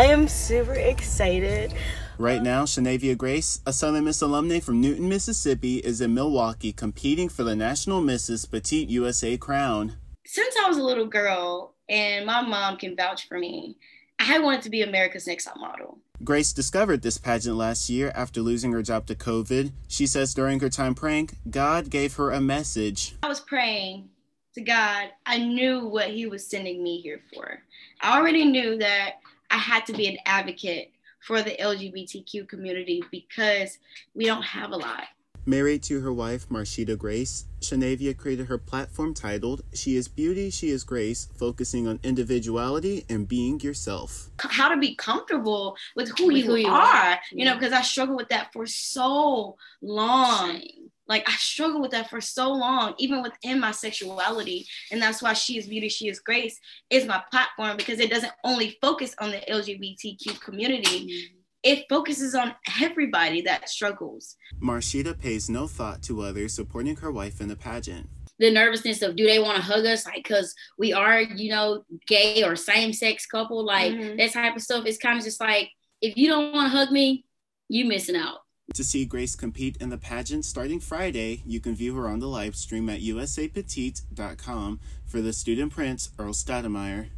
I am super excited. Right now, Shanavia Graise, a Southern Miss alumni from Newton, Mississippi, is in Milwaukee competing for the National Mrs. Petite USA crown. Since I was a little girl, and my mom can vouch for me, I wanted to be America's Next Top Model. Graise discovered this pageant last year after losing her job to COVID. She says during her time praying, God gave her a message. I was praying to God. I knew what He was sending me here for. I already knew that I had to be an advocate for the LGBTQ community because we don't have a lot. Married to her wife, Marshita Graise, Shanavia created her platform titled She is Beauty, She is Grace, focusing on individuality and being yourself. How to be comfortable with who, with you, who you, are, are. you know, because I struggled with that for so long. Shame. Like I struggled with that for so long, even within my sexuality. And that's why She is Beauty, She is Grace is my platform because it doesn't only focus on the LGBTQ community. It focuses on everybody that struggles. Marshita pays no thought to others supporting her wife in the pageant. The nervousness of do they want to hug us, like, because we are, you know, gay or same sex couple, like mm-hmm. that type of stuff. It's kind of just like, if you don't want to hug me, you missing out. To see Graise compete in the pageant starting Friday, you can view her on the live stream at usapetite.com for the student prince, Earl Stoudemire.